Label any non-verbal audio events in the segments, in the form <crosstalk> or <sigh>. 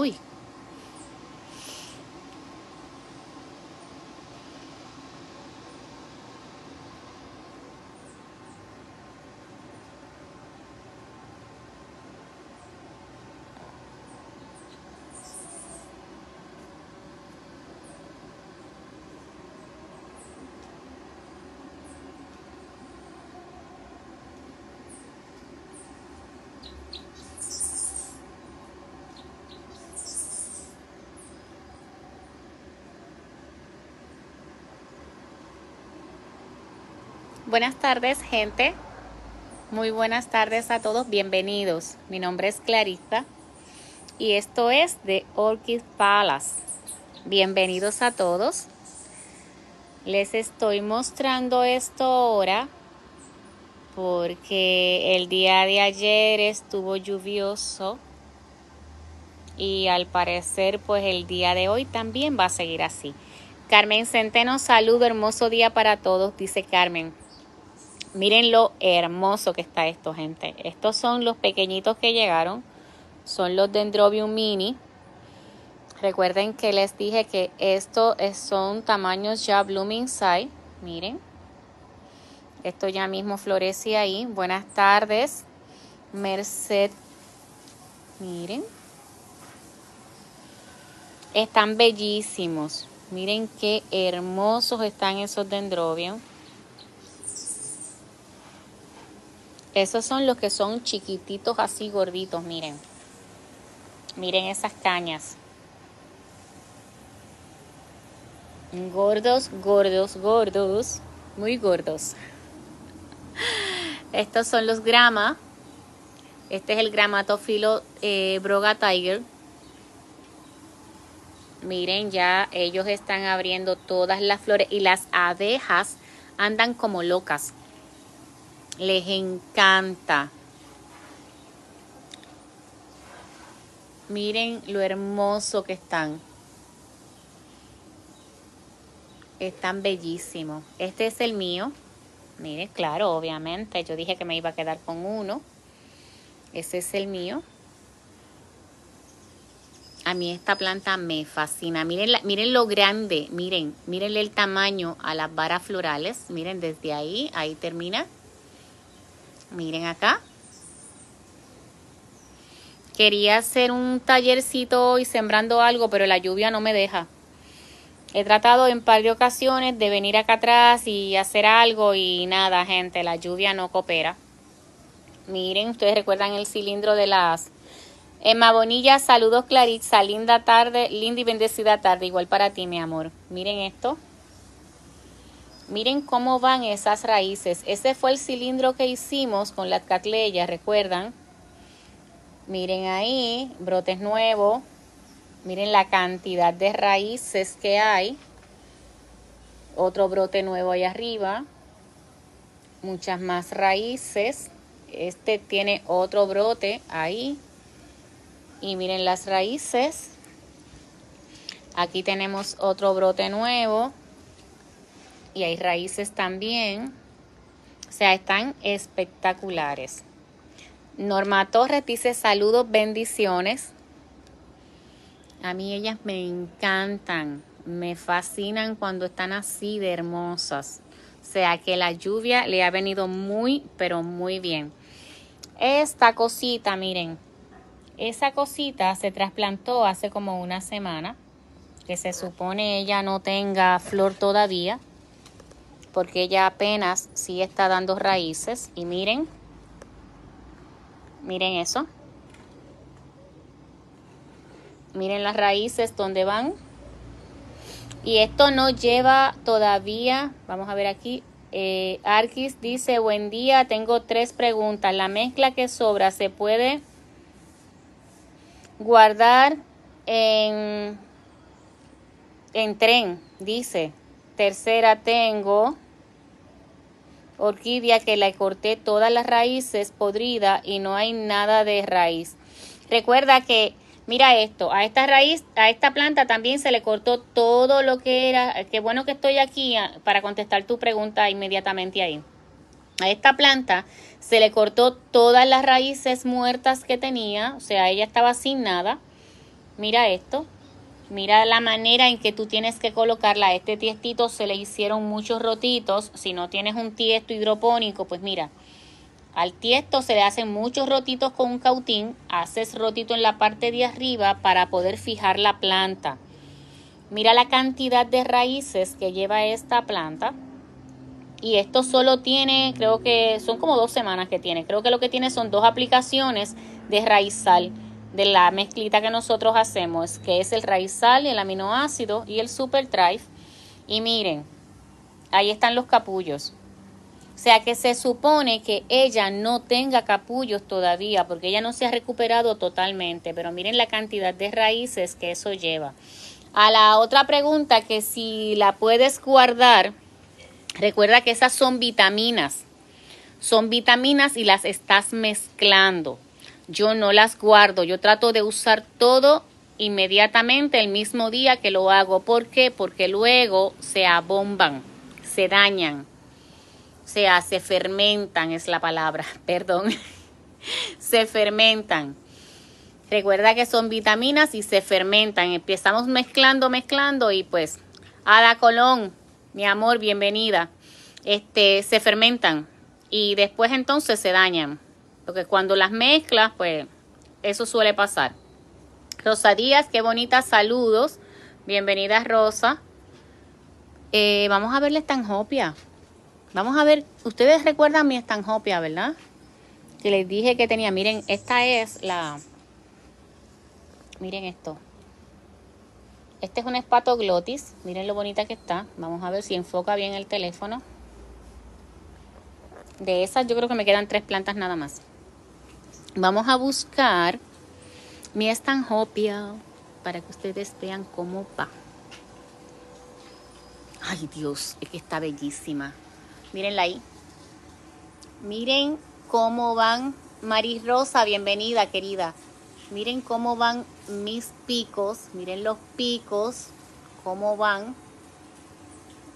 Uy, Buenas tardes, gente. Muy buenas tardes a todos. Bienvenidos. Mi nombre es Clarissa y esto es de Orchid Palace. Bienvenidos a todos. Les estoy mostrando esto ahora porque el día de ayer estuvo lluvioso y al parecer pues el día de hoy también va a seguir así. Carmen Centeno, saludo, hermoso día para todos, dice Carmen. Miren lo hermoso que está esto, gente. Estos son los pequeñitos que llegaron. Son los Dendrobium mini. Recuerden que les dije que estos son tamaños ya blooming side. Miren. Esto ya mismo florece ahí. Buenas tardes. Merced. Miren. Están bellísimos. Miren qué hermosos están esos dendrobium. Esos son los que son chiquititos así gorditos, miren. Miren esas cañas. Gordos, gordos, gordos. Muy gordos. <laughs> Estos son los grama. Este es el gramatofilo eh, Broga Tiger. Miren, ya ellos están abriendo todas las flores y las abejas andan como locas les encanta. Miren lo hermoso que están. Están bellísimos. Este es el mío. Miren, claro, obviamente. Yo dije que me iba a quedar con uno. Ese es el mío. A mí esta planta me fascina. Miren, miren lo grande. Miren, mirenle el tamaño a las varas florales. Miren, desde ahí, ahí termina. Miren acá. Quería hacer un tallercito y sembrando algo, pero la lluvia no me deja. He tratado en par de ocasiones de venir acá atrás y hacer algo y nada, gente, la lluvia no coopera. Miren, ustedes recuerdan el cilindro de las Emma Bonilla, saludos Claritza, linda tarde, linda y bendecida tarde, igual para ti, mi amor. Miren esto. Miren cómo van esas raíces. Ese fue el cilindro que hicimos con las catleyas, ¿recuerdan? Miren ahí, brotes nuevos. Miren la cantidad de raíces que hay. Otro brote nuevo ahí arriba. Muchas más raíces. Este tiene otro brote ahí. Y miren las raíces. Aquí tenemos otro brote nuevo y hay raíces también. O sea, están espectaculares. Norma Torres dice saludos, bendiciones. A mí ellas me encantan, me fascinan cuando están así de hermosas. O sea que la lluvia le ha venido muy, pero muy bien. Esta cosita, miren, esa cosita se trasplantó hace como una semana, que se supone ella no tenga flor todavía porque ella apenas sí está dando raíces y miren, miren eso. Miren las raíces donde van. Y esto no lleva todavía, vamos a ver aquí, eh, Arquis dice, buen día, tengo tres preguntas. La mezcla que sobra se puede guardar en, en tren, dice. Tercera tengo orquídea que le corté todas las raíces podrida y no hay nada de raíz. Recuerda que, mira esto, a esta raíz, a esta planta también se le cortó todo lo que era. Qué bueno que estoy aquí ah, para contestar tu pregunta inmediatamente ahí. A esta planta se le cortó todas las raíces muertas que tenía, o sea, ella estaba sin nada. Mira esto. Mira la manera en que tú tienes que colocarla. A este tiestito se le hicieron muchos rotitos. Si no tienes un tiesto hidropónico, pues mira, al tiesto se le hacen muchos rotitos con un cautín. Haces rotito en la parte de arriba para poder fijar la planta. Mira la cantidad de raíces que lleva esta planta. Y esto solo tiene, creo que son como dos semanas que tiene. Creo que lo que tiene son dos aplicaciones de raizal de la mezclita que nosotros hacemos, que es el raizal, el aminoácido y el super drive. Y miren, ahí están los capullos. O sea que se supone que ella no tenga capullos todavía porque ella no se ha recuperado totalmente, pero miren la cantidad de raíces que eso lleva. A la otra pregunta que si la puedes guardar, recuerda que esas son vitaminas. Son vitaminas y las estás mezclando. Yo no las guardo, yo trato de usar todo inmediatamente el mismo día que lo hago. ¿Por qué? Porque luego se abomban, se dañan sea, se fermentan, es la palabra, <laughs> perdón, <laughs> se fermentan. Recuerda que son vitaminas y se fermentan. Empezamos mezclando, mezclando y pues, Ada Colón, mi amor, bienvenida. Este, se fermentan y después entonces se dañan. Porque cuando las mezclas, pues, eso suele pasar. Rosa Díaz, qué bonitas saludos. Bienvenida Rosa. Eh, vamos a verle esta enjopia. Vamos a ver, ustedes recuerdan mi estanjopia, ¿verdad? Que les dije que tenía, miren, esta es la, miren esto. Este es un espatoglotis, miren lo bonita que está. Vamos a ver si enfoca bien el teléfono. De esas yo creo que me quedan tres plantas nada más. Vamos a buscar mi estanjopia para que ustedes vean cómo va. Ay Dios, es que está bellísima. Mírenla ahí. Miren cómo van. Maris Rosa, bienvenida, querida. Miren cómo van mis picos. Miren los picos. Cómo van.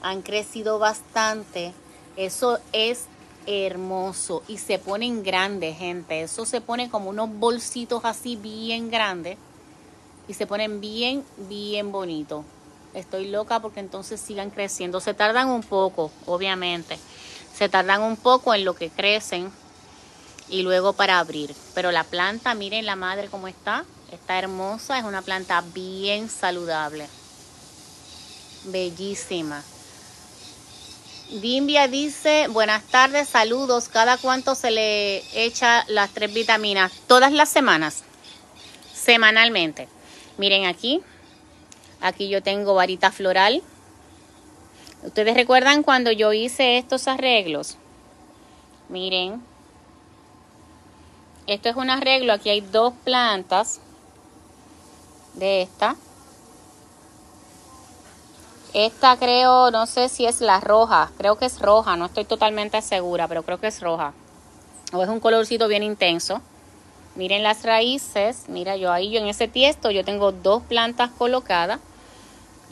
Han crecido bastante. Eso es hermoso. Y se ponen grandes, gente. Eso se pone como unos bolsitos así bien grandes. Y se ponen bien, bien bonitos. Estoy loca porque entonces sigan creciendo. Se tardan un poco, obviamente. Se tardan un poco en lo que crecen y luego para abrir. Pero la planta, miren la madre cómo está. Está hermosa, es una planta bien saludable. Bellísima. Dimbia dice, buenas tardes, saludos. ¿Cada cuánto se le echa las tres vitaminas? Todas las semanas, semanalmente. Miren aquí, Aquí yo tengo varita floral. ¿Ustedes recuerdan cuando yo hice estos arreglos? Miren. Esto es un arreglo. Aquí hay dos plantas de esta. Esta creo, no sé si es la roja. Creo que es roja. No estoy totalmente segura, pero creo que es roja. O es un colorcito bien intenso. Miren las raíces. Mira, yo ahí, yo en ese tiesto, yo tengo dos plantas colocadas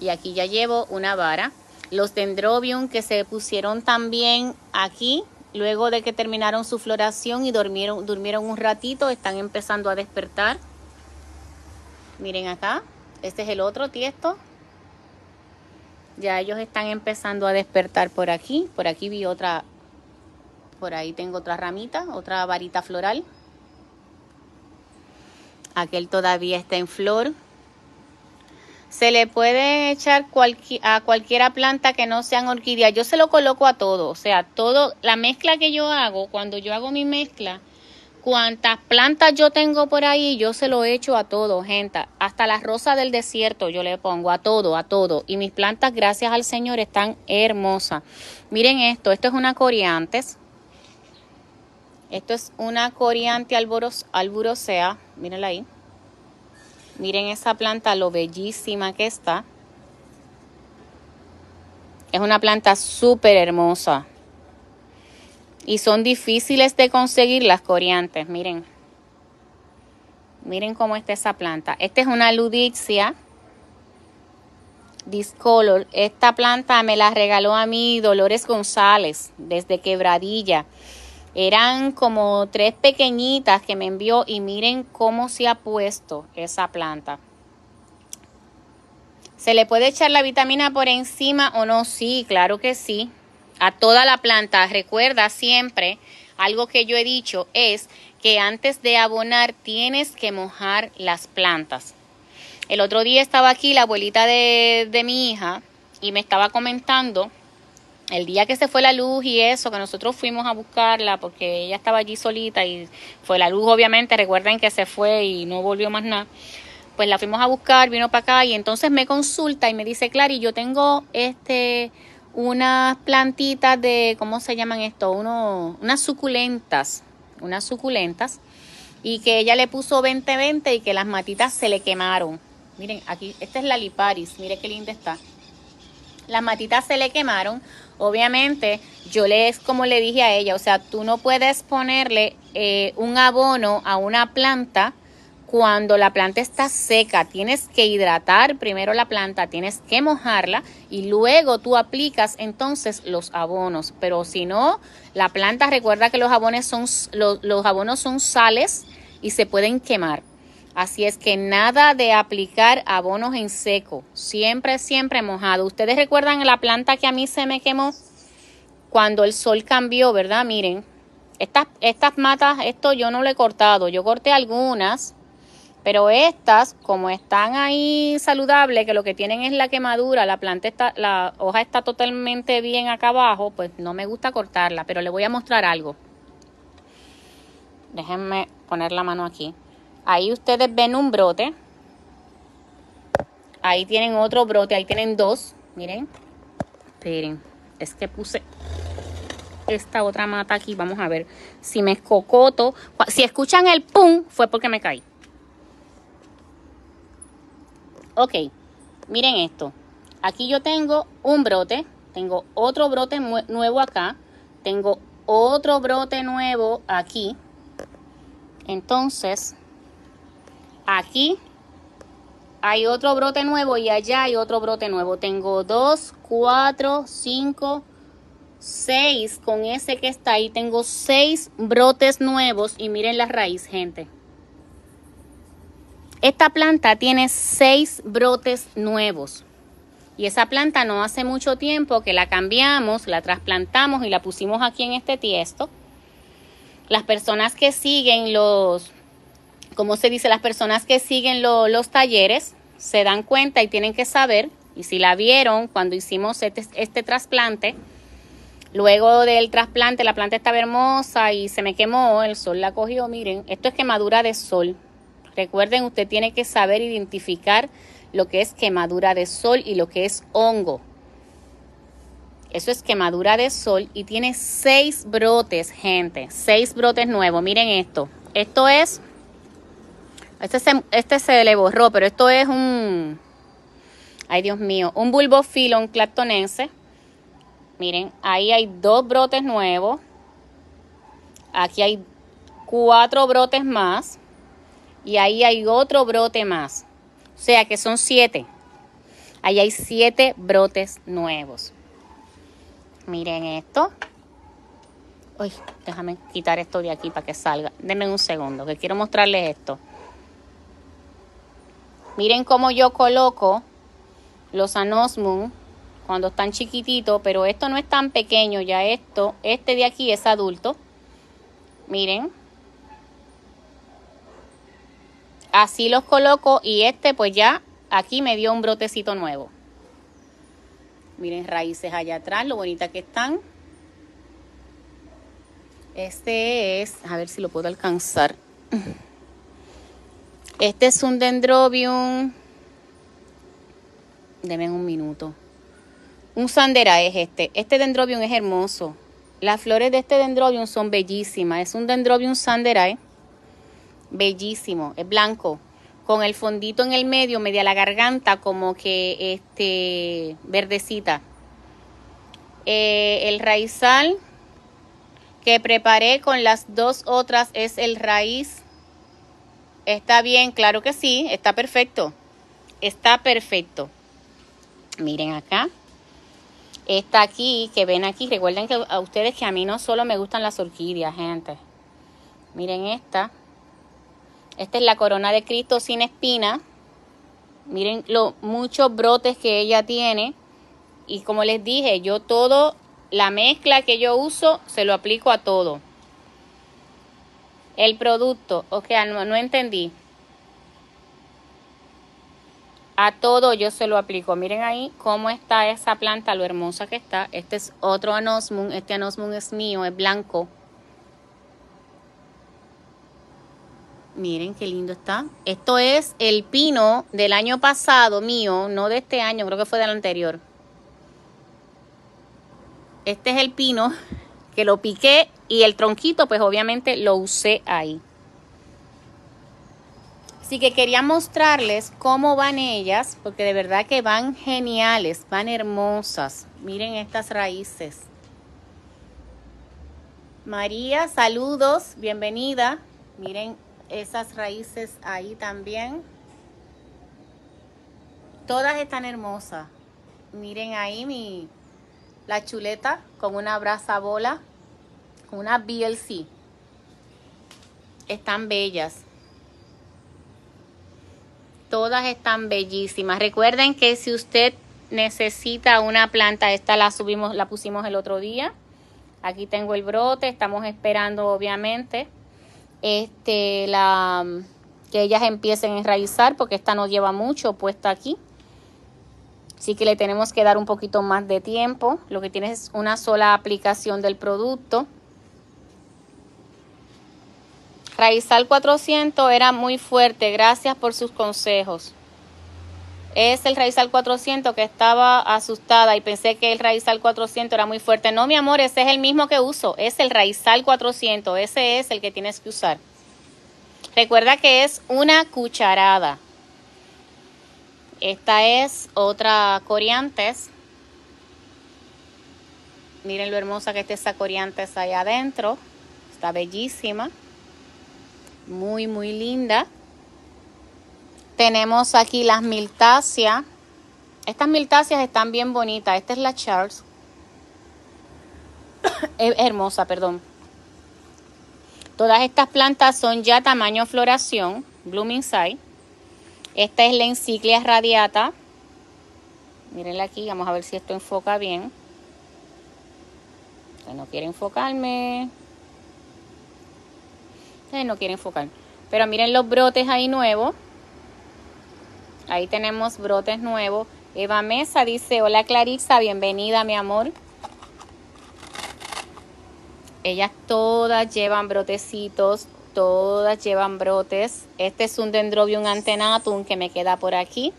y aquí ya llevo una vara. Los dendrobium que se pusieron también aquí, luego de que terminaron su floración y durmieron, durmieron un ratito, están empezando a despertar. Miren acá, este es el otro tiesto. Ya ellos están empezando a despertar por aquí. Por aquí vi otra, por ahí tengo otra ramita, otra varita floral. Aquel todavía está en flor. Se le puede echar a cualquiera planta que no sean orquídeas. Yo se lo coloco a todo. O sea, todo, la mezcla que yo hago, cuando yo hago mi mezcla, cuantas plantas yo tengo por ahí, yo se lo echo a todo, gente. Hasta las rosas del desierto yo le pongo a todo, a todo. Y mis plantas, gracias al Señor, están hermosas. Miren esto, esto es una coriantes. Esto es una coriante alburosea. Mírenla ahí. Miren esa planta, lo bellísima que está. Es una planta súper hermosa. Y son difíciles de conseguir las coriantes, miren. Miren cómo está esa planta. Esta es una ludixia discolor. Esta planta me la regaló a mí Dolores González desde Quebradilla. Eran como tres pequeñitas que me envió y miren cómo se ha puesto esa planta. ¿Se le puede echar la vitamina por encima o no? Sí, claro que sí. A toda la planta. Recuerda siempre, algo que yo he dicho es que antes de abonar tienes que mojar las plantas. El otro día estaba aquí la abuelita de, de mi hija y me estaba comentando el día que se fue la luz y eso, que nosotros fuimos a buscarla porque ella estaba allí solita y fue la luz obviamente, recuerden que se fue y no volvió más nada pues la fuimos a buscar, vino para acá y entonces me consulta y me dice, Clary, yo tengo este unas plantitas de, ¿cómo se llaman esto? Uno, unas suculentas, unas suculentas y que ella le puso 20-20 y que las matitas se le quemaron. Miren, aquí, esta es la liparis, mire qué linda está. Las matitas se le quemaron. Obviamente, yo le como le dije a ella, o sea, tú no puedes ponerle eh, un abono a una planta cuando la planta está seca, tienes que hidratar primero la planta, tienes que mojarla y luego tú aplicas entonces los abonos. Pero si no, la planta recuerda que los abonos son, los abonos son sales y se pueden quemar. Así es que nada de aplicar abonos en seco, siempre, siempre mojado. Ustedes recuerdan la planta que a mí se me quemó cuando el sol cambió, ¿verdad? Miren, estas, estas matas, esto yo no lo he cortado, yo corté algunas pero estas, como están ahí saludables, que lo que tienen es la quemadura, la planta está, la hoja está totalmente bien acá abajo, pues no me gusta cortarla, pero le voy a mostrar algo. Déjenme poner la mano aquí. Ahí ustedes ven un brote. Ahí tienen otro brote, ahí tienen dos. Miren. Esperen, es que puse esta otra mata aquí. Vamos a ver si me escocoto. Si escuchan el pum, fue porque me caí. Ok, miren esto. Aquí yo tengo un brote, tengo otro brote nuevo acá, tengo otro brote nuevo aquí. Entonces, aquí hay otro brote nuevo y allá hay otro brote nuevo. Tengo dos, cuatro, cinco, seis. Con ese que está ahí tengo seis brotes nuevos y miren la raíz, gente. Esta planta tiene seis brotes nuevos. Y esa planta no hace mucho tiempo que la cambiamos, la trasplantamos y la pusimos aquí en este tiesto. Las personas que siguen los, ¿cómo se dice? Las personas que siguen los talleres se dan cuenta y tienen que saber, y si la vieron cuando hicimos este, este trasplante, luego del trasplante la planta estaba hermosa y se me quemó, el sol la cogió, miren, esto es quemadura de sol. Recuerden, usted tiene que saber identificar lo que es quemadura de sol y lo que es hongo. Eso es quemadura de sol y tiene seis brotes, gente. Seis brotes nuevos. Miren esto. Esto es... Este se, este se le borró, pero esto es un... Ay, Dios mío. Un bulbophyllum clactonense. Miren, ahí hay dos brotes nuevos. Aquí hay cuatro brotes más y ahí hay otro brote más. O sea que son siete. Ahí hay siete brotes nuevos. Miren esto. Uy, déjame quitar esto de aquí para que salga. Denme un segundo, que quiero mostrarles esto. Miren cómo yo coloco los anosmum cuando están chiquititos, pero esto no es tan pequeño, ya esto, este de aquí es adulto. Miren, Así los coloco y este pues ya aquí me dio un brotecito nuevo. Miren raíces allá atrás, lo bonita que están. Este es, a ver si lo puedo alcanzar. <laughs> Este es un dendrobium. Deme un minuto. Un sandera es este. Este dendrobium es hermoso. Las flores de este dendrobium son bellísimas. Es un dendrobium sanderae bellísimo, es blanco, con el fondito en el medio, media la garganta, como que este verdecita. Eh, el raizal que preparé con las dos otras es el raíz. Está bien, claro que sí, está perfecto. Está perfecto. Miren acá. Está aquí, que ven aquí. Recuerden que a ustedes que a mí no solo me gustan las orquídeas, gente. Miren esta. Esta es la corona de Cristo sin espina. Miren los muchos brotes que ella tiene. Y como les dije, yo todo, la mezcla que yo uso, se lo aplico a todo. El producto, ok, no, no entendí. A todo yo se lo aplico. Miren ahí cómo está esa planta, lo hermosa que está. Este es otro anosmum. Este anosmum es mío, es blanco. Miren qué lindo está. Esto es el pino del año pasado mío, no de este año, creo que fue del anterior. Este es el pino <laughs> que lo piqué y el tronquito pues obviamente lo usé ahí. Así que quería mostrarles cómo van ellas, porque de verdad que van geniales, van hermosas. Miren estas raíces. María, saludos, bienvenida. Miren esas raíces ahí también. Todas están hermosas. Miren ahí mi la chuleta con una brasa bola, una BLC. Están bellas. Todas están bellísimas. Recuerden que si usted necesita una planta, esta la subimos, la pusimos el otro día. Aquí tengo el brote, estamos esperando obviamente este, la, que ellas empiecen a enraizar porque esta no lleva mucho puesta aquí. Así que le tenemos que dar un poquito más de tiempo. Lo que tiene es una sola aplicación del producto. Raizal 400 era muy fuerte. Gracias por sus consejos. Es el Raizal 400 que estaba asustada y pensé que el Raizal 400 era muy fuerte. No, mi amor, ese es el mismo que uso. Es el Raizal 400. Ese es el que tienes que usar. Recuerda que es una cucharada. Esta es otra coriantes. Miren lo hermosa que está esa coriantes ahí adentro. Está bellísima. Muy, muy linda. Tenemos aquí las miltáceas. Estas miltáceas están bien bonitas. Esta es la Charles. <coughs> es hermosa, perdón. Todas estas plantas son ya tamaño floración, blooming side. Esta es la enciclia radiata. Mírenla aquí, vamos a ver si esto enfoca bien. no quiere enfocarme. no quiere enfocar. Pero miren los brotes ahí nuevos. Ahí tenemos brotes nuevos. Eva Mesa dice, hola Clarissa, bienvenida mi amor. Ellas todas llevan brotecitos, todas llevan brotes. Este es un Dendrobium antenatum que me queda por aquí.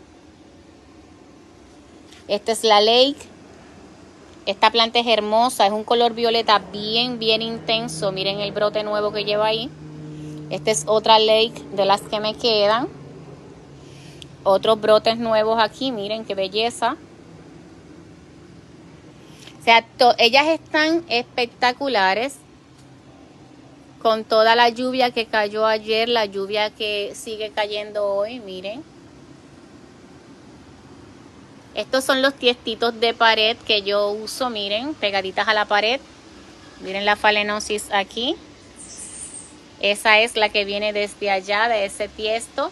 Esta es la Lake. Esta planta es hermosa, es un color violeta bien, bien intenso. Miren el brote nuevo que lleva ahí. Esta es otra Lake de las que me quedan otros brotes nuevos aquí, miren qué belleza. O sea, ellas están espectaculares con toda la lluvia que cayó ayer, la lluvia que sigue cayendo hoy, miren. Estos son los tiestitos de pared que yo uso, miren, pegaditas a la pared. Miren la falenosis aquí. Esa es la que viene desde allá, de ese tiesto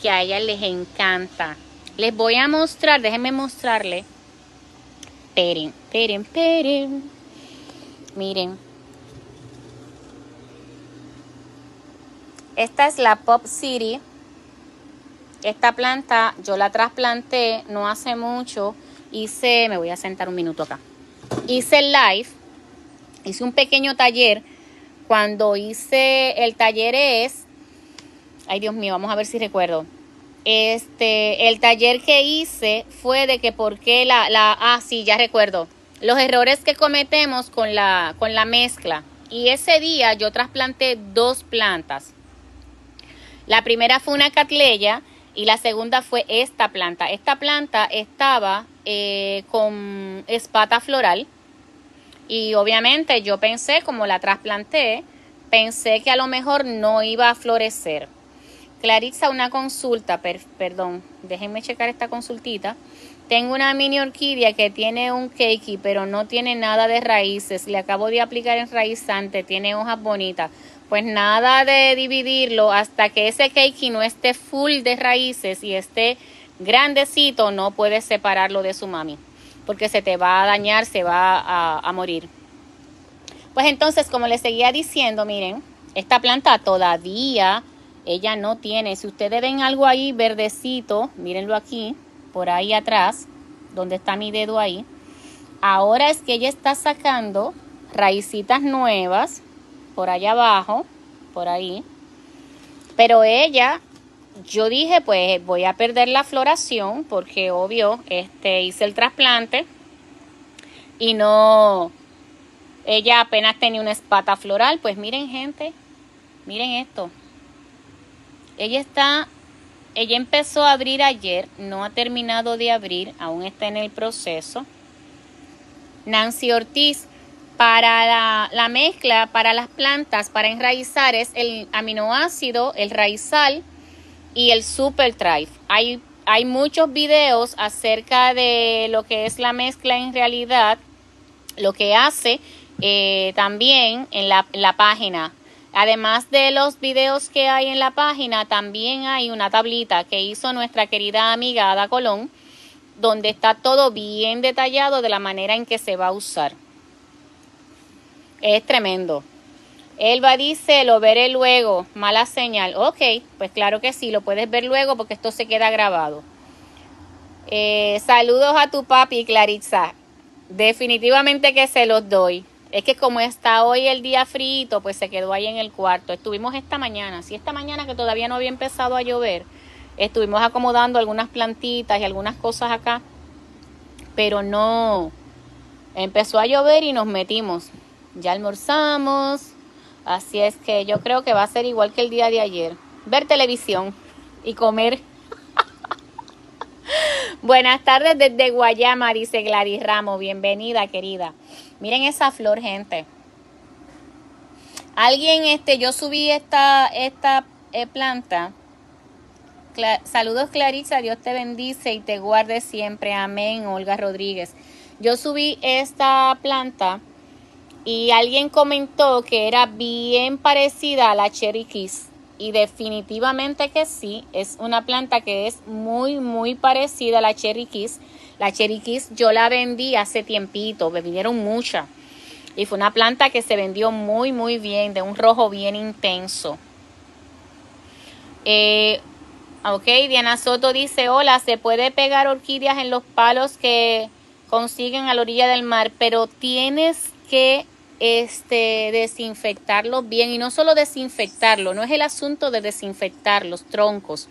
que a ellas les encanta. Les voy a mostrar, déjenme mostrarle. Peren, peren, peren. Miren. Esta es la Pop City. Esta planta yo la trasplanté no hace mucho. Hice, me voy a sentar un minuto acá. Hice live. Hice un pequeño taller. Cuando hice el taller es Ay, Dios mío, vamos a ver si recuerdo. Este, el taller que hice fue de que por qué la, la, ah, sí, ya recuerdo. Los errores que cometemos con la, con la mezcla. Y ese día yo trasplanté dos plantas. La primera fue una catleya y la segunda fue esta planta. Esta planta estaba eh, con espata floral y obviamente yo pensé, como la trasplanté, pensé que a lo mejor no iba a florecer. Clarissa, una consulta, perdón, déjenme checar esta consultita. Tengo una mini orquídea que tiene un cakey, pero no tiene nada de raíces. Le acabo de aplicar enraizante, tiene hojas bonitas. pues nada de dividirlo hasta que ese cake no esté full de raíces y esté grandecito, no puedes separarlo de su mami, porque se te va a dañar, se va a, a morir. Pues entonces, como les seguía diciendo, miren, esta planta todavía ella no tiene. Si ustedes ven algo ahí verdecito, mírenlo aquí, por ahí atrás, donde está mi dedo ahí. Ahora es que ella está sacando raicitas nuevas por allá abajo, por ahí. Pero ella, yo dije, pues voy a perder la floración porque obvio, este hice el trasplante y no ella apenas tenía una espata floral, pues miren gente, miren esto. Ella está ella empezó a abrir ayer, no ha terminado de abrir, aún está en el proceso. Nancy Ortiz, para la, mezcla, para las plantas, para enraizar, es el aminoácido, el raizal y el super thrive. Hay, hay muchos videos acerca de lo que es la mezcla en realidad, lo que hace eh, también en la, la página. Además de los videos que hay en la página, también hay una tablita que hizo nuestra querida amiga Ada Colón, donde está todo bien detallado de la manera en que se va a usar. Es tremendo. Elba dice, lo veré luego. Mala señal. Ok, pues claro que sí, lo puedes ver luego porque esto se queda grabado. Eh, saludos a tu papi, Claritza. Definitivamente que se los doy. Es que como está hoy el día frío, pues se quedó ahí en el cuarto. Estuvimos esta mañana, sí, esta mañana que todavía no había empezado a llover, estuvimos acomodando algunas plantitas y algunas cosas acá, pero no, empezó a llover y nos metimos ya almorzamos, así es que yo creo que va a ser igual que el día de ayer, ver televisión y comer. Buenas tardes desde Guayama, dice Gladys Ramos, bienvenida querida. Miren esa flor, gente. Alguien, este, yo subí esta, esta eh, planta. saludos Clarissa, Dios te bendice y te guarde siempre. Amén, Olga Rodríguez. Yo subí esta planta y alguien comentó que era bien parecida a la Cherry Kiss. Y definitivamente que sí, es una planta que es muy, muy parecida a la Cherry Kiss. La Cherry Kiss yo la vendí hace tiempito, me vinieron muchas. Y fue una planta que se vendió muy, muy bien, de un rojo bien intenso. Eh, ok, Diana Soto dice, hola, se puede pegar orquídeas en los palos que consiguen a la orilla del mar, pero tienes que este, desinfectarlos bien y no solo desinfectarlo, no es el asunto de desinfectar los troncos,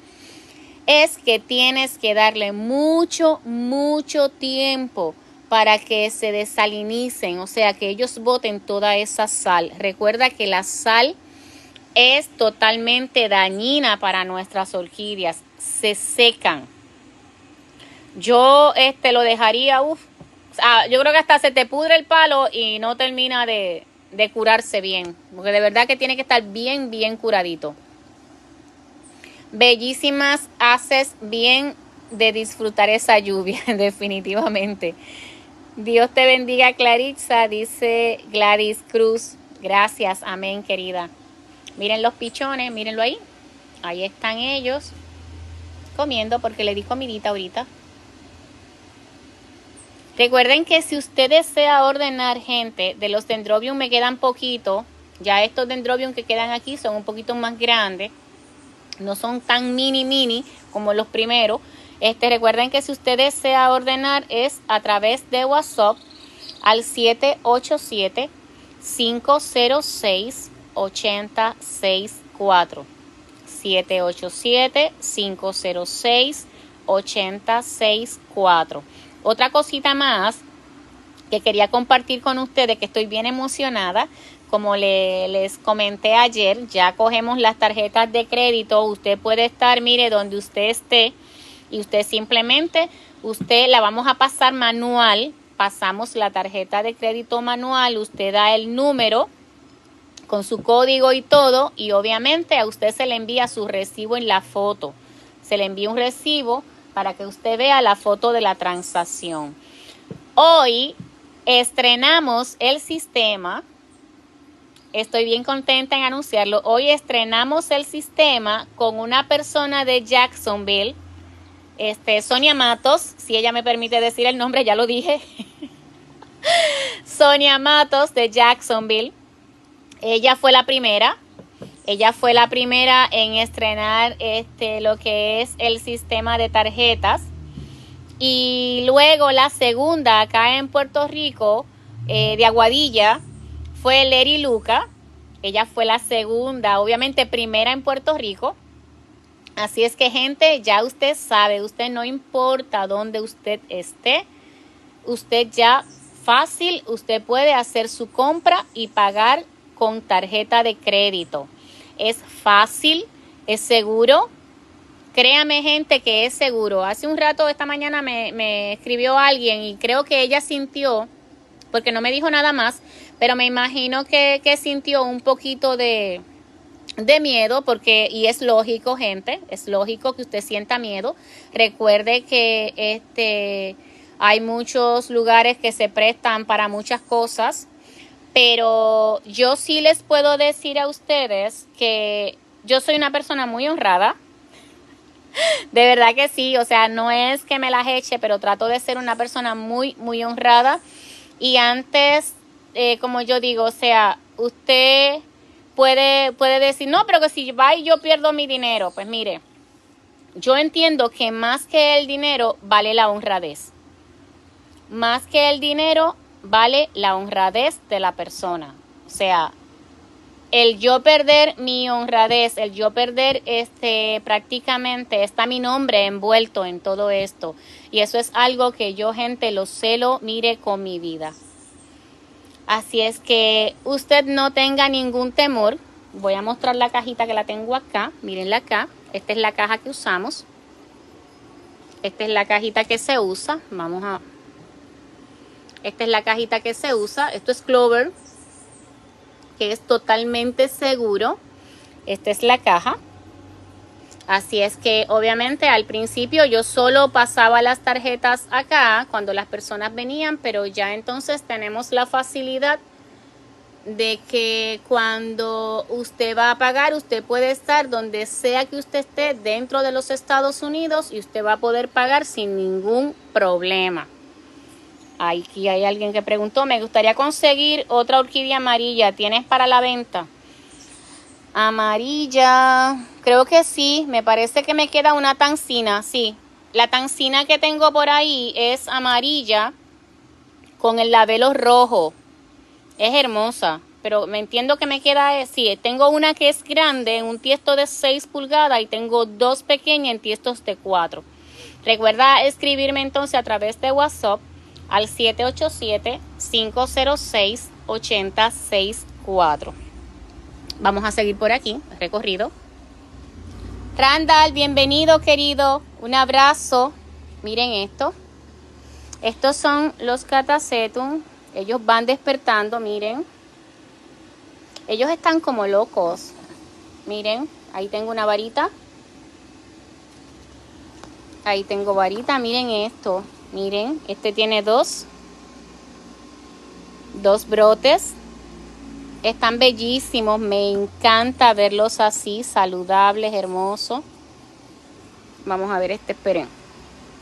es que tienes que darle mucho, mucho tiempo para que se desalinicen, o sea, que ellos boten toda esa sal. Recuerda que la sal es totalmente dañina para nuestras orquídeas, se secan. Yo este lo dejaría, uff, Ah, yo creo que hasta se te pudre el palo y no termina de, de curarse bien. Porque de verdad que tiene que estar bien, bien curadito. Bellísimas, haces bien de disfrutar esa lluvia, <laughs> definitivamente. Dios te bendiga, Claritza, dice Gladys Cruz. Gracias, amén, querida. Miren los pichones, mírenlo ahí. Ahí están ellos comiendo porque le di comidita ahorita. Recuerden que si usted desea ordenar gente, de los dendrobium me quedan poquito. Ya estos dendrobium que quedan aquí son un poquito más grandes. No son tan mini mini como los primeros. Este, recuerden que si usted desea ordenar es a través de WhatsApp al 787 506 864 787 506 864 otra cosita más que quería compartir con ustedes, que estoy bien emocionada. Como les comenté ayer, ya cogemos las tarjetas de crédito. Usted puede estar, mire, donde usted esté y usted simplemente, usted la vamos a pasar manual. Pasamos la tarjeta de crédito manual, usted da el número con su código y todo y obviamente a usted se le envía su recibo en la foto. Se le envía un recibo para que usted vea la foto de la transacción. Hoy estrenamos el sistema estoy bien contenta en anunciarlo. Hoy estrenamos el sistema con una persona de Jacksonville, este, Sonia Matos, si ella me permite decir el nombre, ya lo dije. <laughs> Sonia Matos de Jacksonville. Ella fue la primera. Ella fue la primera en estrenar este, lo que es el sistema de tarjetas. Y luego la segunda acá en Puerto Rico, eh, de Aguadilla, fue Leri Luca. Ella fue la segunda, obviamente primera en Puerto Rico. Así es que gente, ya usted sabe, usted no importa dónde usted esté, usted ya fácil, usted puede hacer su compra y pagar con tarjeta de crédito. Es fácil, es seguro. Créame gente que es seguro. Hace un rato, esta mañana me, escribió alguien y creo que ella sintió, porque no me dijo nada más, pero me imagino que, que sintió un poquito de, de miedo, porque, y es lógico, gente, es lógico que usted sienta miedo. Recuerde que este hay muchos lugares que se prestan para muchas cosas, pero yo sí les puedo decir a ustedes que yo soy una persona muy honrada. <laughs> De verdad que sí, o sea, no es que me las eche, pero trato de ser una persona muy, muy honrada. Y antes eh, como yo digo, o sea, usted puede, puede decir, no, pero que si va y yo pierdo mi dinero, pues mire, yo entiendo que más que el dinero vale la honradez. Más que el dinero vale la honradez de la persona. O sea, el yo perder mi honradez, el yo perder este prácticamente está mi nombre envuelto en todo esto y eso es algo que yo gente lo celo mire con mi vida. Así es que usted no tenga ningún temor. Voy a mostrar la cajita que la tengo acá. Mírenla acá. Esta es la caja que usamos. Esta es la cajita que se usa. Vamos a... Esta es la cajita que se usa. Esto es Clover, que es totalmente seguro. Esta es la caja. Así es que obviamente al principio yo solo pasaba las tarjetas acá cuando las personas venían, pero ya entonces tenemos la facilidad de que cuando usted va a pagar, usted puede estar donde sea que usted esté dentro de los Estados Unidos y usted va a poder pagar sin ningún problema. Aquí hay alguien que preguntó, me gustaría conseguir otra orquídea amarilla, ¿tienes para la venta? Amarilla, creo que sí, me parece que me queda una tancina, sí. La tancina que tengo por ahí es amarilla con el labelo rojo. Es hermosa, pero me entiendo que me queda, eh, sí, tengo una que es grande en un tiesto de 6 pulgadas y tengo dos pequeñas en tiestos de 4. Recuerda escribirme entonces a través de WhatsApp al 787 506 8064. Vamos a seguir por aquí, recorrido. Randall, bienvenido querido. Un abrazo. Miren esto. Estos son los catacetum. Ellos van despertando, miren. Ellos están como locos. Miren, ahí tengo una varita. Ahí tengo varita, miren esto. Miren, este tiene dos. Dos brotes. Están bellísimos, me encanta verlos así, saludables, hermosos. Vamos a ver este, esperen,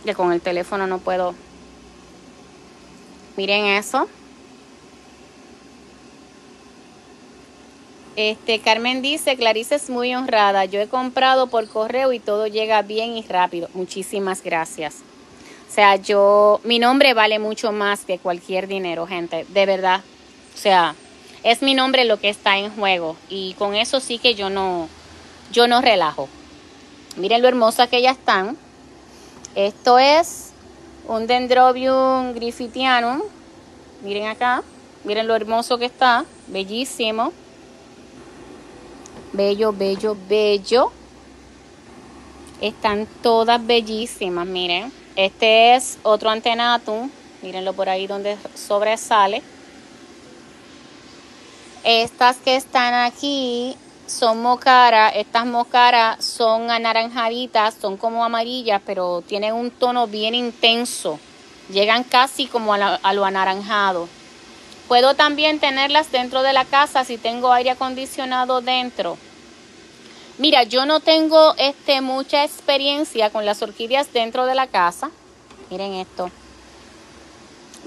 que con el teléfono no puedo. Miren eso. Este, Carmen dice, Clarice es muy honrada. Yo he comprado por correo y todo llega bien y rápido. Muchísimas gracias. O sea, yo, mi nombre vale mucho más que cualquier dinero, gente. De verdad. O sea, es mi nombre lo que está en juego y con eso sí que yo no, yo no relajo. Miren lo hermosa que ellas están. Esto es un Dendrobium griffithianum. Miren acá. Miren lo hermoso que está. Bellísimo. Bello, bello, bello. Están todas bellísimas, miren. Este es otro antenatum. Mírenlo por ahí donde sobresale. Estas que están aquí son mocara. Estas mocara son anaranjaditas, son como amarillas, pero tienen un tono bien intenso. Llegan casi como a, lo anaranjado. Puedo también tenerlas dentro de la casa si tengo aire acondicionado dentro. Mira, yo no tengo este, mucha experiencia con las orquídeas dentro de la casa. Miren esto.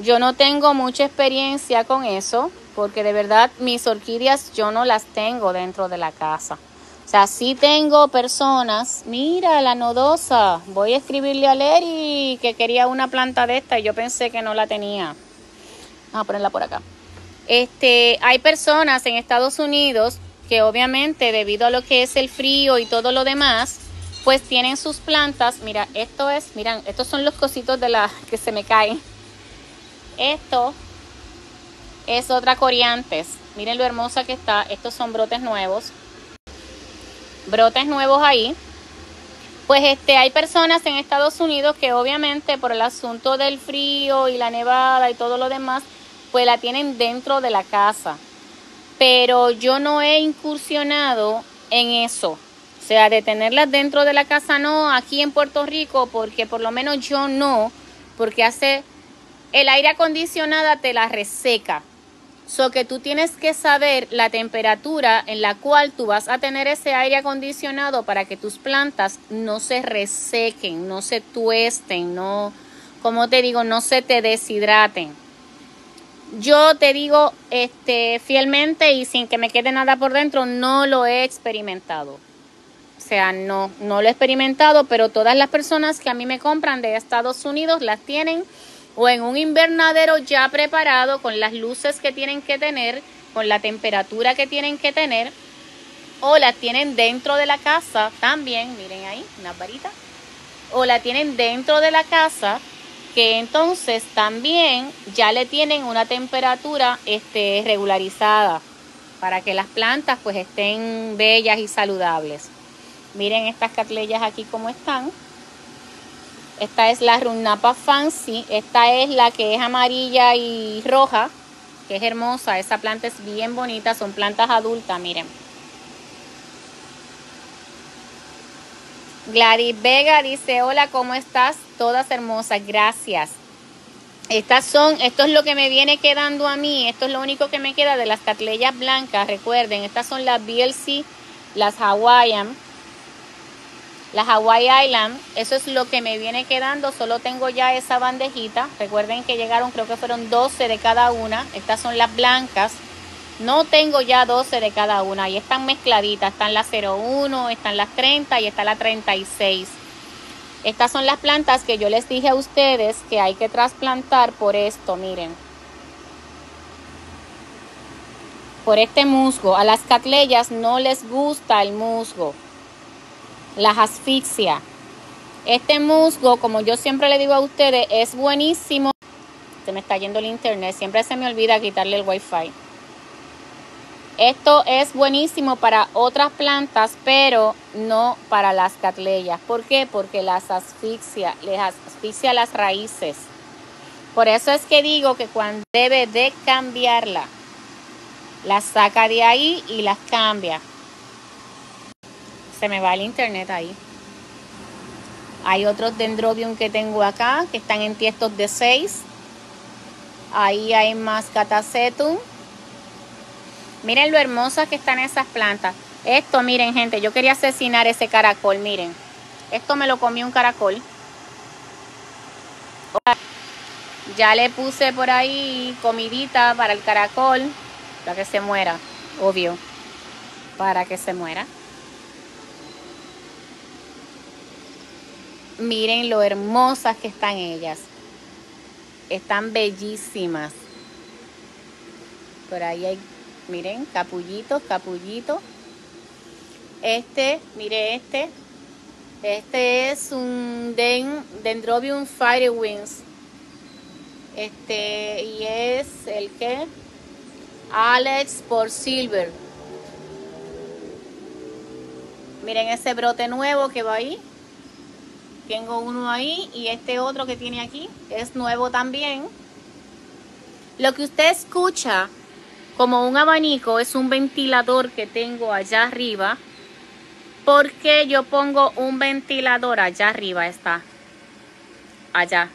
Yo no tengo mucha experiencia con eso porque de verdad mis orquídeas yo no las tengo dentro de la casa. O sea, sí tengo personas, mira la nodosa, voy a escribirle a Leri que quería una planta de esta y yo pensé que no la tenía. Vamos a ponerla por acá. Este, hay personas en Estados Unidos que obviamente debido a lo que es el frío y todo lo demás, pues tienen sus plantas. Mira, esto es, miran, estos son los cositos de la que se me caen. Esto es otra coriantes. Miren lo hermosa que está. Estos son brotes nuevos. Brotes nuevos ahí. Pues este, hay personas en Estados Unidos que obviamente por el asunto del frío y la nevada y todo lo demás, pues la tienen dentro de la casa. Pero yo no he incursionado en eso. O sea, de tenerlas dentro de la casa no, aquí en Puerto Rico, porque por lo menos yo no, porque hace el aire acondicionado te la reseca. So que tú tienes que saber la temperatura en la cual tú vas a tener ese aire acondicionado para que tus plantas no se resequen, no se tuesten, no, como te digo, no se te deshidraten. Yo te digo este fielmente y sin que me quede nada por dentro, no lo he experimentado. O sea, no, no lo he experimentado, pero todas las personas que a mí me compran de Estados Unidos las tienen o en un invernadero ya preparado con las luces que tienen que tener, con la temperatura que tienen que tener, o la tienen dentro de la casa también, miren ahí, una varita, o la tienen dentro de la casa que entonces también ya le tienen una temperatura este, regularizada para que las plantas pues estén bellas y saludables. Miren estas catleyas aquí como están. Esta es la Runapa Fancy. Esta es la que es amarilla y roja, que es hermosa. Esa planta es bien bonita. Son plantas adultas, miren. Gladys Vega dice, hola, ¿cómo estás? Todas hermosas, gracias. Estas son, esto es lo que me viene quedando a mí, esto es lo único que me queda de las catleyas blancas, recuerden, estas son las BLC, las Hawaiian la Hawaii Island, eso es lo que me viene quedando, solo tengo ya esa bandejita, recuerden que llegaron creo que fueron 12 de cada una, estas son las blancas, no tengo ya 12 de cada una, y están mezcladitas, están las 01, están las 30 y está la 36. Estas son las plantas que yo les dije a ustedes que hay que trasplantar por esto, miren. Por este musgo. A las catleyas no les gusta el musgo las asfixia. Este musgo, como yo siempre le digo a ustedes, es buenísimo. Se me está yendo el internet, siempre se me olvida quitarle el wifi. Esto es buenísimo para otras plantas, pero no para las catleyas. ¿Por qué? Porque las asfixia, les asfixia las raíces. Por eso es que digo que cuando debe de cambiarla, la saca de ahí y las cambia. Se me va el internet ahí. Hay otros dendrobium que tengo acá que están en tiestos de 6. Ahí hay más catacetum. Miren lo hermosas que están esas plantas. Esto, miren, gente, yo quería asesinar ese caracol, miren. Esto me lo comí un caracol. Ya le puse por ahí comidita para el caracol. Para que se muera, obvio. Para que se muera. Miren lo hermosas que están ellas. Están bellísimas. Por ahí hay, miren, capullitos, capullitos. Este, mire este. Este es un Dendrobium Firewings. Este, y es el que Alex por Silver. Miren ese brote nuevo que va ahí. Tengo uno ahí y este otro que tiene aquí es nuevo también. Lo que usted escucha como un abanico es un ventilador que tengo allá arriba. Porque yo pongo un ventilador allá arriba está. Allá.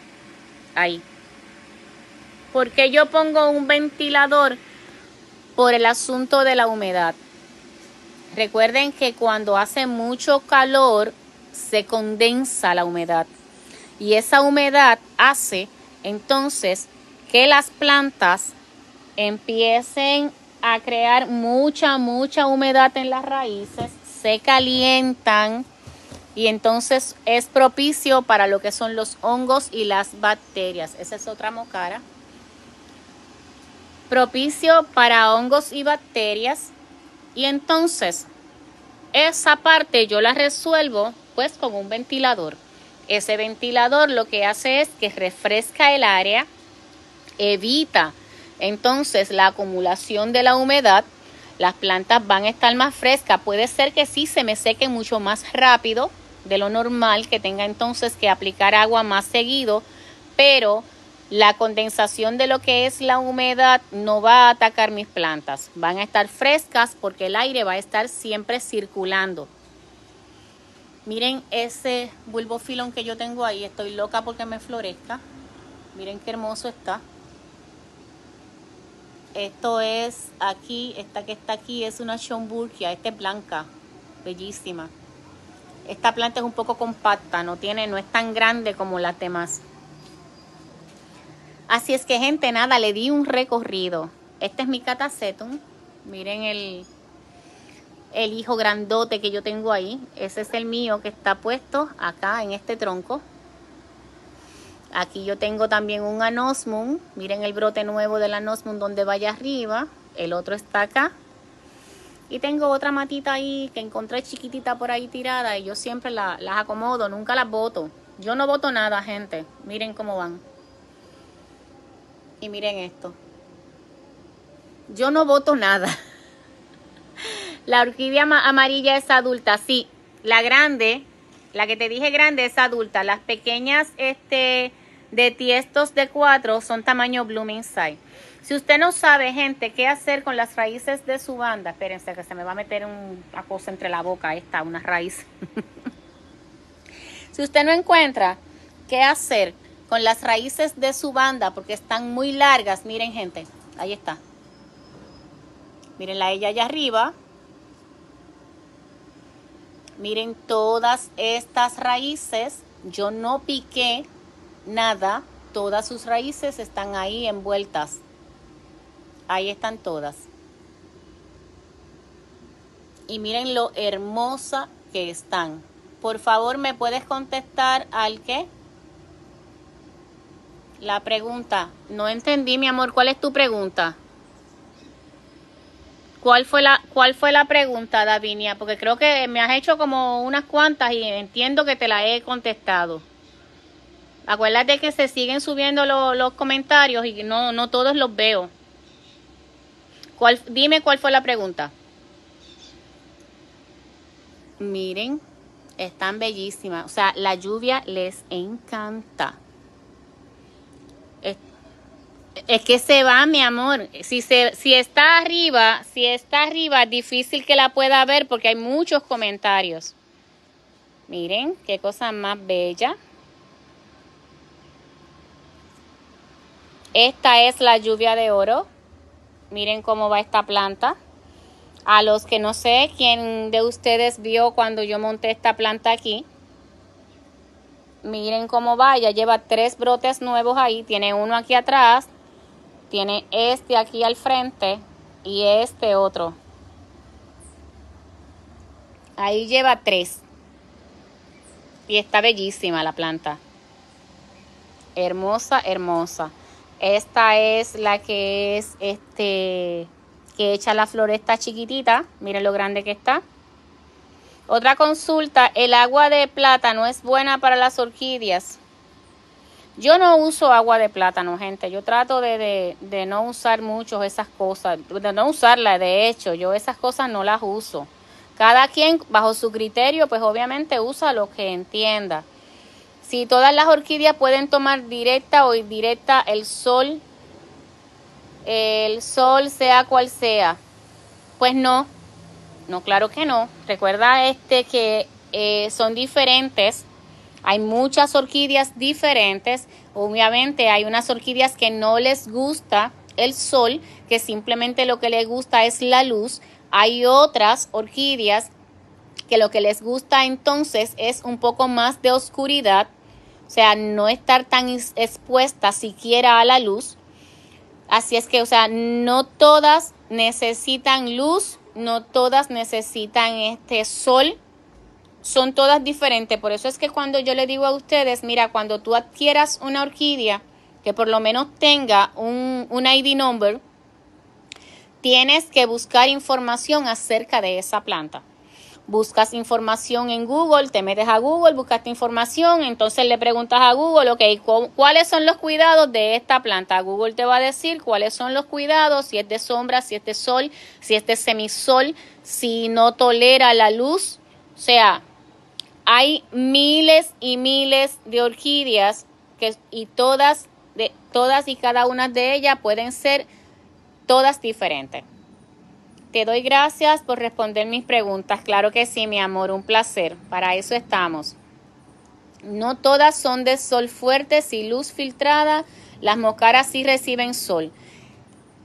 Ahí. ¿Por qué yo pongo un ventilador? Por el asunto de la humedad. Recuerden que cuando hace mucho calor se condensa la humedad y esa humedad hace entonces que las plantas empiecen a crear mucha, mucha humedad en las raíces, se calientan y entonces es propicio para lo que son los hongos y las bacterias. Esa es otra mocara. Propicio para hongos y bacterias y entonces, esa parte yo la resuelvo pues con un ventilador. Ese ventilador lo que hace es que refresca el área, evita entonces la acumulación de la humedad. Las plantas van a estar más frescas. Puede ser que sí se me seque mucho más rápido de lo normal, que tenga entonces que aplicar agua más seguido, pero la condensación de lo que es la humedad no va a atacar mis plantas. Van a estar frescas porque el aire va a estar siempre circulando. Miren ese bulbofilón que yo tengo ahí. Estoy loca porque me florezca. Miren qué hermoso está. Esto es aquí, esta que está aquí es una Schomburgia. Esta es blanca, bellísima. Esta planta es un poco compacta, no tiene, no es tan grande como las demás. Así es que gente, nada, le di un recorrido. Este es mi catacetum. Miren el, el hijo grandote que yo tengo ahí. Ese es el mío que está puesto acá en este tronco. Aquí yo tengo también un anosmum. Miren el brote nuevo del anosmum donde vaya arriba. El otro está acá. Y tengo otra matita ahí que encontré chiquitita por ahí tirada y yo siempre las acomodo, nunca las boto. Yo no boto nada, gente. Miren cómo van. Y miren esto. Yo no voto nada. <laughs> La orquídea amarilla es adulta, sí. La grande, la que te dije grande es adulta. Las pequeñas este, de tiestos de cuatro son tamaño blooming size. Si usted no sabe, gente, qué hacer con las raíces de su banda, espérense que se me va a meter una cosa entre la boca, esta, una raíz. <laughs> si usted no encuentra qué hacer con las raíces de su banda porque están muy largas. Miren gente, ahí está. Miren la ella allá arriba. Miren todas estas raíces. Yo no piqué nada. Todas sus raíces están ahí envueltas. Ahí están todas. Y miren lo hermosa que están. Por favor, ¿me puedes contestar al qué? La pregunta, no entendí, mi amor, ¿cuál es tu pregunta? ¿Cuál fue la, cuál fue la pregunta, Davinia? Porque creo que me has hecho como unas cuantas y entiendo que te la he contestado. Acuérdate que se siguen subiendo los comentarios y no, no todos los veo. ¿Cuál, dime cuál fue la pregunta. Miren, están bellísimas. O sea, la lluvia les encanta. Es que se va, mi amor. Si, se, si está arriba, si está arriba, es difícil que la pueda ver porque hay muchos comentarios. Miren, qué cosa más bella. Esta es la lluvia de oro. Miren cómo va esta planta. A los que no sé quién de ustedes vio cuando yo monté esta planta aquí. Miren cómo va, ya lleva tres brotes nuevos ahí. Tiene uno aquí atrás, tiene este aquí al frente y este otro. Ahí lleva tres. Y está bellísima la planta. Hermosa, hermosa. Esta es la que es este que echa la floresta chiquitita. Miren lo grande que está. Otra consulta, el agua de plátano es buena para las orquídeas. Yo no uso agua de plátano, gente. Yo trato de, de, no usar mucho esas cosas, de no usarla, de hecho, yo esas cosas no las uso. Cada quien, bajo su criterio, pues obviamente usa lo que entienda. Si todas las orquídeas pueden tomar directa o indirecta el sol, el sol sea cual sea, pues no, no, claro que no. Recuerda este que eh, son diferentes Hay muchas orquídeas diferentes. Obviamente hay unas orquídeas que no les gusta el sol, que simplemente lo que les gusta es la luz. Hay otras orquídeas que lo que les gusta entonces es un poco más de oscuridad, sea, no estar tan expuesta siquiera a la luz. Así es que, o sea, no todas necesitan luz, no todas necesitan este sol, son todas diferentes. Por eso es que cuando yo le digo a ustedes, mira, cuando tú adquieras una orquídea que por lo menos tenga un, un ID number, tienes que buscar información acerca de esa planta buscas información en Google, te metes a Google, buscaste información, entonces le preguntas a Google, ok, ¿cuáles son los cuidados de esta planta? Google te va a decir cuáles son los cuidados, si es de sombra, si es de sol, si es de semisol, si no tolera la luz. O sea, hay miles y miles de orquídeas que, y todas, de, todas y cada una de ellas pueden ser todas diferentes. Te doy gracias por responder mis preguntas. Claro que sí, mi amor, un placer. Para eso estamos. No todas son de sol fuerte y luz filtrada. Las mocaras sí reciben sol.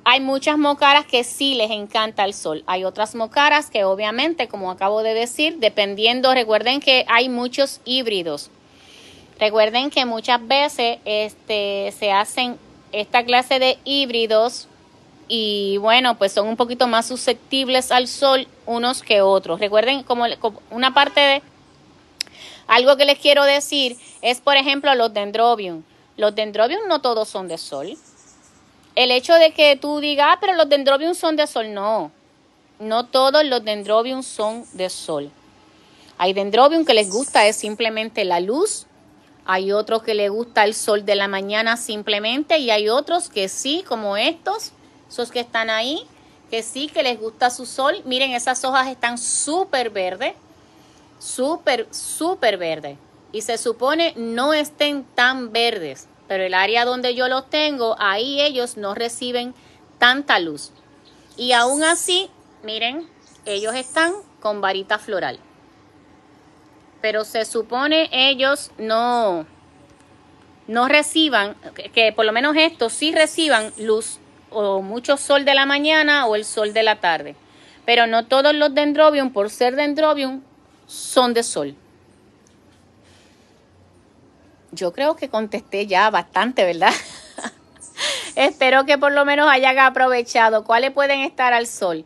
Hay muchas mocaras que sí les encanta el sol. Hay otras mocaras que obviamente, como acabo de decir, dependiendo, recuerden que hay muchos híbridos. Recuerden que muchas veces este, se hacen esta clase de híbridos y bueno, pues son un poquito más susceptibles al sol unos que otros. Recuerden, como, una parte de algo que les quiero decir es, por ejemplo, los dendrobium. Los dendrobium no todos son de sol. El hecho de que tú digas, ah, pero los dendrobium son de sol, no. No todos los dendrobium son de sol. Hay dendrobium que les gusta es simplemente la luz. Hay otros que les gusta el sol de la mañana simplemente y hay otros que sí, como estos, esos que están ahí, que sí, que les gusta su sol. Miren, esas hojas están súper verdes, súper, súper verdes. Y se supone no estén tan verdes, pero el área donde yo los tengo, ahí ellos no reciben tanta luz. Y aún así, miren, ellos están con varita floral. Pero se supone ellos no, no reciban, que, que por lo menos estos sí reciban luz o mucho sol de la mañana o el sol de la tarde. Pero no todos los dendrobium, por ser dendrobium, son de sol. Yo creo que contesté ya bastante, ¿verdad? <laughs> Espero que por lo menos hayan aprovechado. ¿Cuáles pueden estar al sol?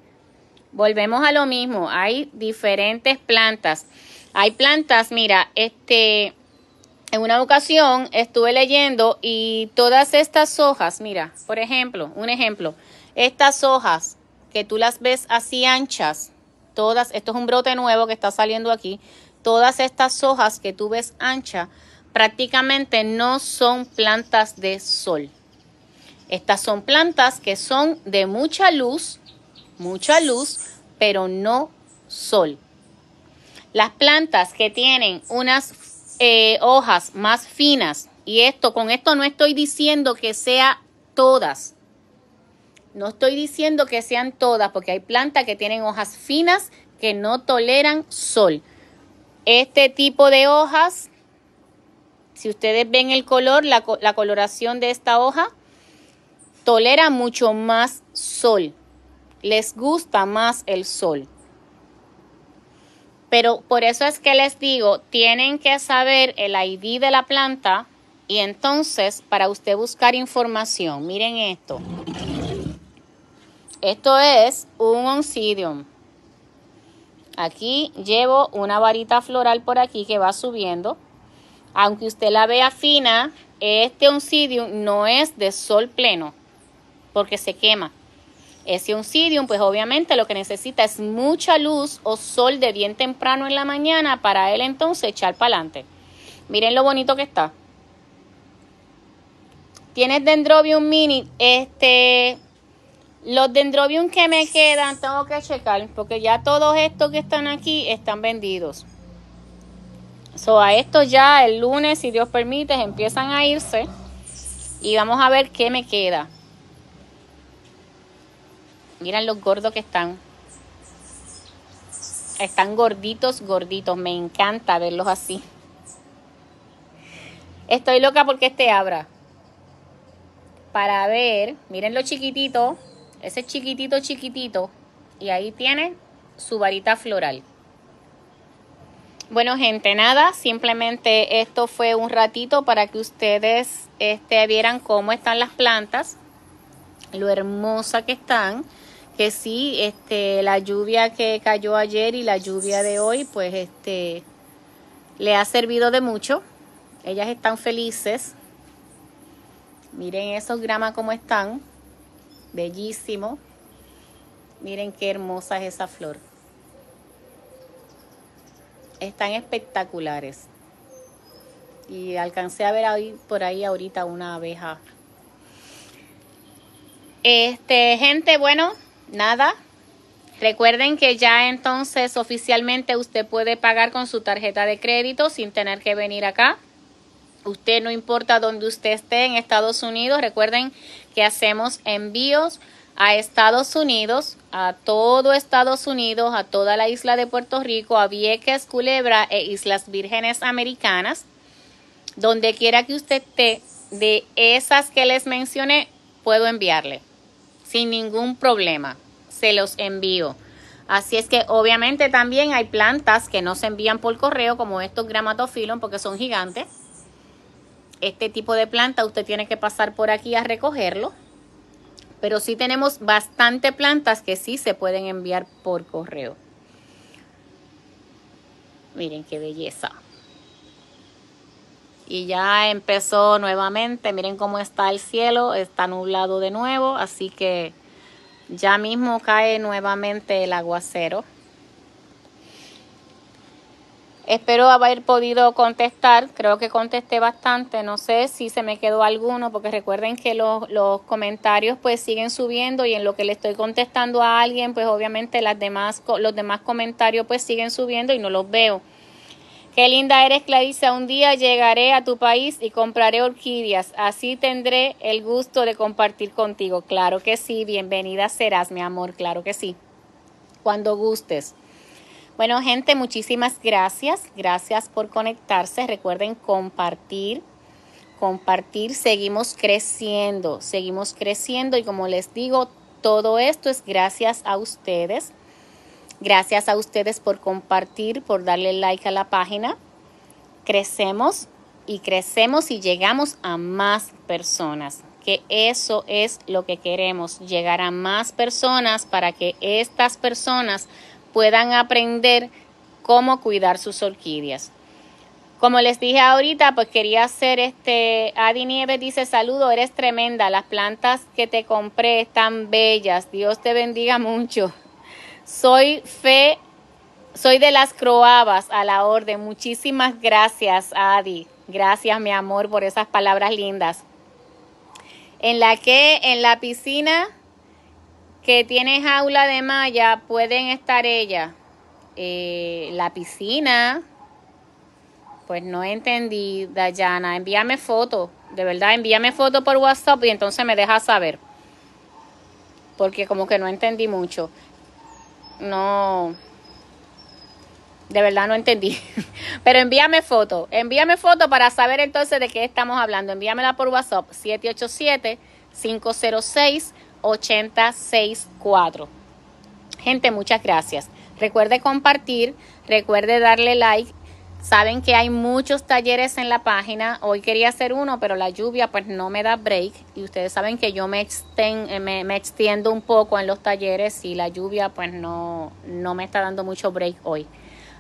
Volvemos a lo mismo. Hay diferentes plantas. Hay plantas, mira, este, en una ocasión estuve leyendo y todas estas hojas, mira, por ejemplo, un ejemplo, estas hojas que tú las ves así anchas, todas, esto es un brote nuevo que está saliendo aquí, todas estas hojas que tú ves anchas, prácticamente no son plantas de sol. Estas son plantas que son de mucha luz, mucha luz, pero no sol. Las plantas que tienen unas eh, hojas más finas. Y esto, con esto no estoy diciendo que sea todas. No estoy diciendo que sean todas, porque hay plantas que tienen hojas finas que no toleran sol. Este tipo de hojas, si ustedes ven el color, la, la coloración de esta hoja, tolera mucho más sol. Les gusta más el sol. Pero por eso es que les digo, tienen que saber el ID de la planta y entonces para usted buscar información, miren esto. Esto es un oncidium. Aquí llevo una varita floral por aquí que va subiendo. Aunque usted la vea fina, este oncidium no es de sol pleno porque se quema. Ese oncidium, pues obviamente lo que necesita es mucha luz o sol de bien temprano en la mañana para él entonces echar para adelante. Miren lo bonito que está. Tienes dendrobium mini. Este, los dendrobium que me quedan tengo que checar porque ya todos estos que están aquí están vendidos. So, a estos ya el lunes, si Dios permite, empiezan a irse. Y vamos a ver qué me queda. Miren los gordos que están. Están gorditos, gorditos. Me encanta verlos así. Estoy loca porque este abra. Para ver, miren lo chiquitito, ese chiquitito chiquitito. Y ahí tiene su varita floral. Bueno, gente, nada, simplemente esto fue un ratito para que ustedes este, vieran cómo están las plantas, lo hermosa que están, que sí, este, la lluvia que cayó ayer y la lluvia de hoy, pues este, le ha servido de mucho. Ellas están felices. Miren esos gramas como están, bellísimo. Miren qué hermosa es esa flor. Están espectaculares. Y alcancé a ver ahí, por ahí ahorita una abeja. Este, gente, bueno, nada. Recuerden que ya entonces oficialmente usted puede pagar con su tarjeta de crédito sin tener que venir acá. Usted no importa dónde usted esté en Estados Unidos. Recuerden que hacemos envíos a Estados Unidos, a todo Estados Unidos, a toda la isla de Puerto Rico, a Vieques, Culebra e Islas Vírgenes Americanas. Donde quiera que usted esté, de esas que les mencioné, puedo enviarle sin ningún problema. Se los envío. Así es que obviamente también hay plantas que no se envían por correo, como estos gramatophyllum, porque son gigantes. Este tipo de planta usted tiene que pasar por aquí a recogerlo pero sí tenemos bastante plantas que sí se pueden enviar por correo. Miren qué belleza. Y ya empezó nuevamente, miren cómo está el cielo, está nublado de nuevo, así que ya mismo cae nuevamente el aguacero. Espero haber podido contestar, creo que contesté bastante, no sé si se me quedó alguno, porque recuerden que los, los, comentarios pues siguen subiendo y en lo que le estoy contestando a alguien, pues obviamente las demás, los demás comentarios pues siguen subiendo y no los veo. Qué linda eres, Clarice. Un día llegaré a tu país y compraré orquídeas. Así tendré el gusto de compartir contigo. Claro que sí. Bienvenida serás, mi amor. Claro que sí. Cuando gustes. Bueno, gente, muchísimas gracias. Gracias por conectarse. Recuerden compartir. Compartir. Seguimos creciendo. Seguimos creciendo. Y como les digo, todo esto es gracias a ustedes. Gracias a ustedes por compartir, por darle like a la página. Crecemos y crecemos y llegamos a más personas. Que eso es lo que queremos, llegar a más personas para que estas personas puedan aprender cómo cuidar sus orquídeas. Como les dije ahorita, pues quería hacer este, Adi Nieves dice, saludo, eres tremenda, las plantas que te compré están bellas, Dios te bendiga mucho. Soy fe, soy de las croabas a la orden. Muchísimas gracias, Adi. Gracias, mi amor, por esas palabras lindas. En la que, en la piscina, que tiene jaula de malla pueden estar ellas. Eh, la piscina, pues no entendí, Dayana. Envíame foto, de verdad, envíame foto por WhatsApp y entonces me deja saber. Porque como que no entendí mucho. No, de verdad no entendí. <laughs> Pero envíame foto, envíame foto para saber entonces de qué estamos hablando. Envíamela por WhatsApp 787 506 864. Gente, muchas gracias. Recuerde compartir, recuerde darle like. Saben que hay muchos talleres en la página. Hoy quería hacer uno, pero la lluvia pues no me da break. Y ustedes saben que yo me, eh, me, extiendo un poco en los talleres y la lluvia pues no, no me está dando mucho break hoy.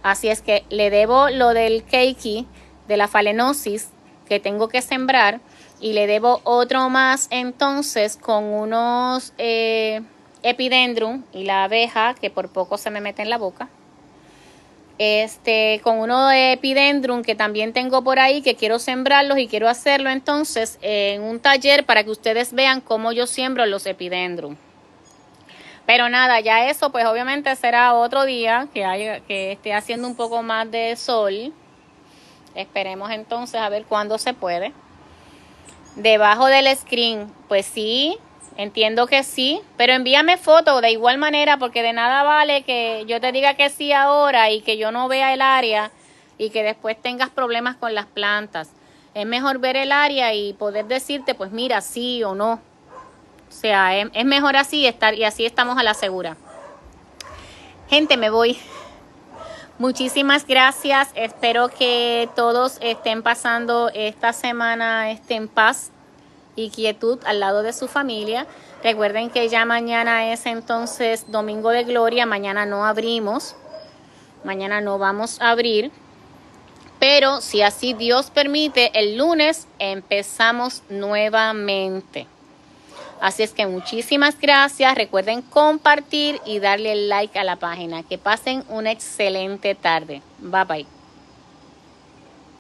Así es que le debo lo del keiki, de la falenosis que tengo que sembrar y le debo otro más entonces con unos eh, epidendrum y la abeja que por poco se me mete en la boca. Este, con uno de epidendrum que también tengo por ahí que quiero sembrarlos y quiero hacerlo entonces en un taller para que ustedes vean cómo yo siembro los epidendrum. Pero nada, ya eso pues obviamente será otro día que, haya, que esté haciendo un poco más de sol. Esperemos entonces a ver cuándo se puede. Debajo del screen, pues sí, entiendo que sí, pero envíame foto de igual manera porque de nada vale que yo te diga que sí ahora y que yo no vea el área y que después tengas problemas con las plantas. es mejor ver el área y poder decirte, pues mira, sí o no. O sea, es, es mejor así estar y así estamos a la segura. Gente, me voy. Muchísimas gracias. Espero que todos estén pasando esta semana este, en paz y quietud al lado de su familia. Recuerden que ya mañana es entonces Domingo de Gloria. Mañana no abrimos. Mañana no vamos a abrir. Pero si así Dios permite, el lunes empezamos nuevamente. Así es que muchísimas gracias. Recuerden compartir y darle like a la página. Que pasen una excelente tarde. Bye bye.